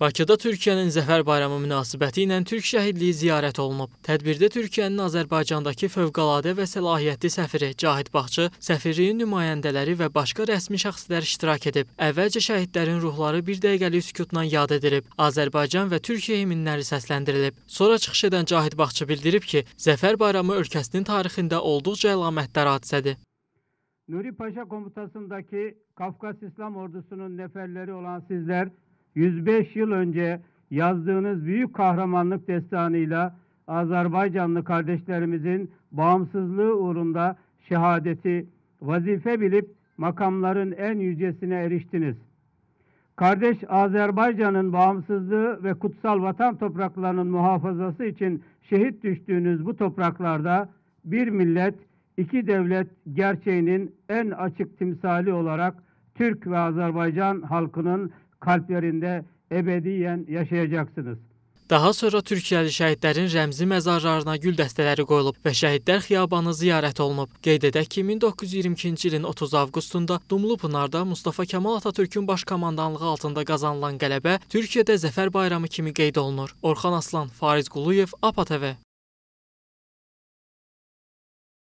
Bakıda Türkiyənin Zəfər Bayramı münasibəti ilə Türk şəhidliyi ziyarət olunub. Tədbirdə Türkiyənin Azərbaycandakı fövqəladə və səlahiyyətli səfiri Cahid Baxçı, səfirliyin nümayəndələri və başqa rəsmi şəxslər iştirak edib. Əvvəlcə şəhidlərin ruhları bir dəqiqəlik sükutla yad edilib. Azərbaycan və Türkiyə himnləri səsləndirilib. Sonra çıxış edən Cahid Baxçı bildirib ki, Zəfər Bayramı ölkəsinin tarixində olduqca əlamətdar hadisədir. Nuri Paşa komutasındaki Kafkas İslam Ordusu'nun neferleri olan sizler 105 yıl önce yazdığınız büyük kahramanlık destanıyla Azerbaycanlı kardeşlerimizin bağımsızlığı uğrunda şehadeti vazife bilip makamların en yücesine eriştiniz. Kardeş Azerbaycan'ın bağımsızlığı ve kutsal vatan topraklarının muhafazası için şehit düştüğünüz bu topraklarda bir millet, iki devlet gerçeğinin en açık timsali olarak Türk ve Azerbaycan halkının kalplerinde ebediyen yaşayacaksınız. Daha sonra Türkiyəli şəhidlərin rəmzi məzarlarına gül dəstələri qoyulub və şəhidlər xiyabanı ziyarət olunub. Qeyd edək ki, 1922-ci ilin 30 avqustunda Dumlupınarda Mustafa Kemal Atatürkün baş komandanlığı altında qazanılan qələbə Türkiyədə Zəfər bayramı kimi qeyd olunur. Orxan Aslan, Fariz Quluyev, APA TV